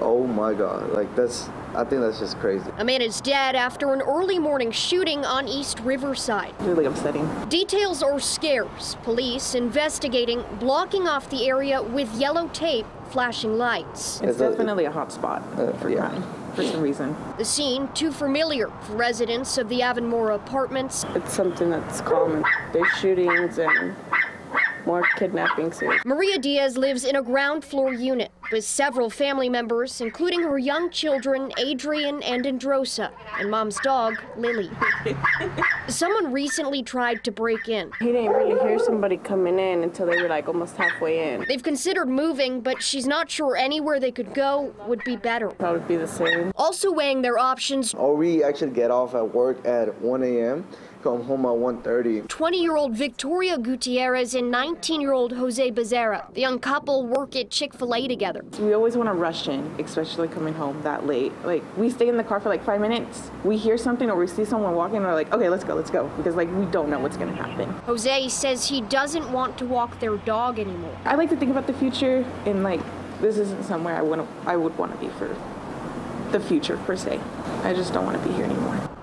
Oh my God, like that's, I think that's just crazy. A man is dead after an early morning shooting on East Riverside. Really upsetting. Details are scarce. Police investigating, blocking off the area with yellow tape, flashing lights. It's Is that- definitely a hot spot Uh, for yeah. crime for some reason. The scene too familiar for residents of the Avonmore apartments. It's something that's common. There's shootings and more kidnappings here. Maria Diaz lives in a ground floor unit with several family members, including her young children, Adrian and Androsa, and mom's dog, Lily. Someone recently tried to break in. He didn't really hear somebody coming in until they were like almost halfway in. They've considered moving, but she's not sure anywhere they could go would be better. Probably be the same. Also weighing their options, Or we actually get off at work at 1 a.m., come home at 1.30. 20 year old Victoria Gutierrez and 19 year old Jose Becerra. The young couple work at Chick fil A together. We always want to rush in, especially coming home that late. Like we stay in the car for like five minutes. We hear something or we see someone walking, and we're like, okay, let's go, let's go, because like we don't know what's gonna happen. Jose says he doesn't want to walk their dog anymore. I like to think about the future, and like this isn't somewhere I want to, I would want to be for the future per se. I just don't want to be here anymore.